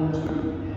Mungu